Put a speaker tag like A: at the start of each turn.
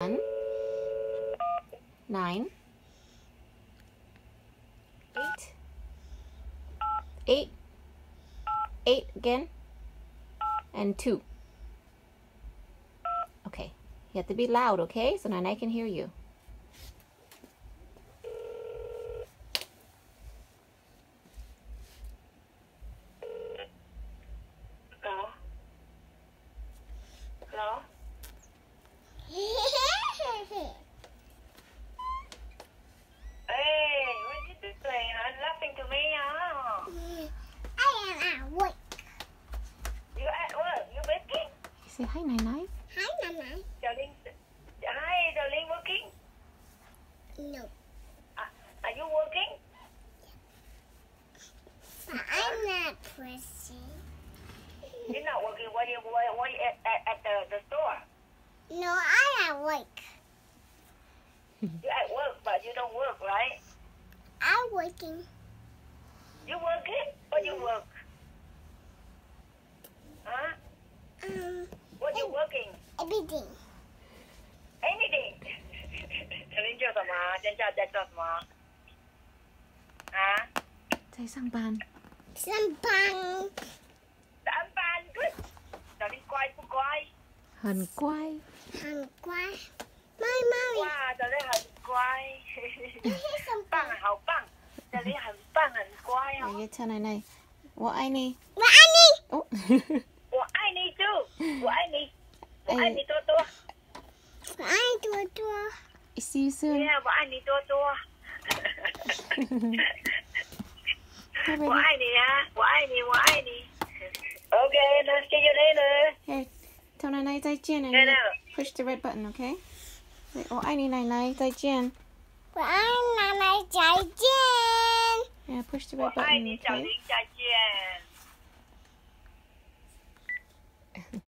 A: One, nine, eight, eight, eight again, and two. Okay, you have to be loud, okay? So now I can hear you. Say hi, Nai Nai.
B: Hi, Mama.
C: Darling, hi, darling, working?
B: No.
C: Uh, are you working?
B: But I'm not pussy.
C: You're not working. Why you What? why at, at, at the, the store?
B: No, I at work. you
C: are at work, but you don't work, right?
B: I'm working.
C: You working or you work?
B: Anything.
C: Anything. Nên chưa sao mà, nên chưa chơi sao mà. À? Chơi
A: bàn.
B: Sang bàn.
C: Sang bàn, good. Giờ đi quay, cô quay.
A: Hần quay.
B: Hần quay. Mai mai.
C: Wow, giờ đây hần quay.
B: bằng,
C: hảo bằng. Giờ đây hần bằng, hần quay.
A: Cái chân này này. What I need.
B: What I need.
A: Oh
C: ai đi tua tua
B: ai tua tua
A: see you soon
C: yeah bọn anh đi tua tua
A: bọn
C: anh đi á bọn anh đi à, bọn anh đi ok let's see you later
A: hey tell này này tay chen này push the red button okay bọn anh đi này này tay chen
B: bọn anh này này tay chen
A: yeah push the red button
C: okay